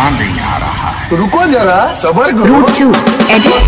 ध्यान नहीं आ रहा है। तो रुको जरा सबर करो। एडिट